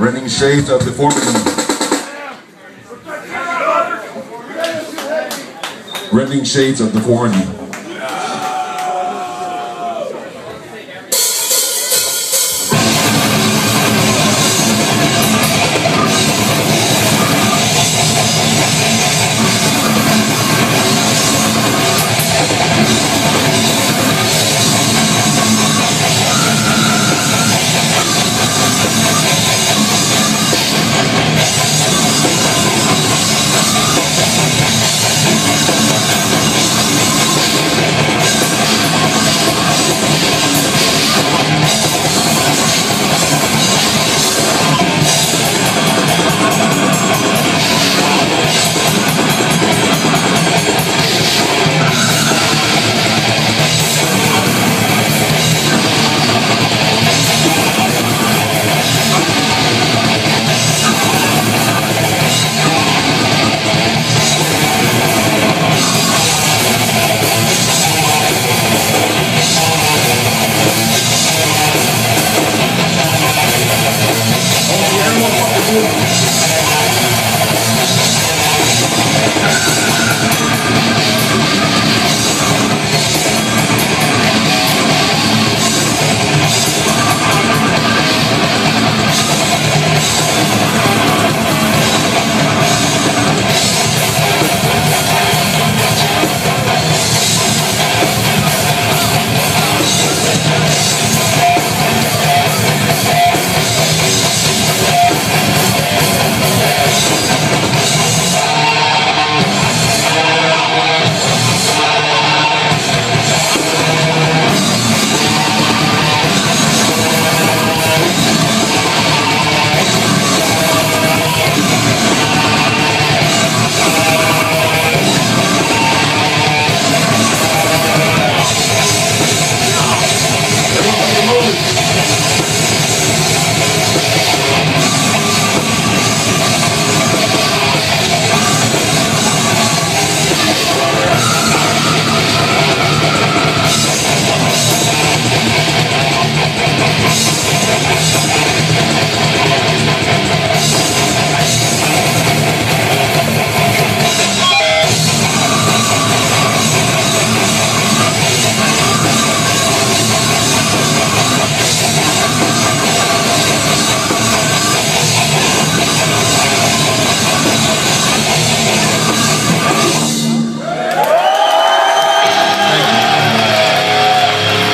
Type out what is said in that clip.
Running Shades of Deformity. Rending Shades of Deformity.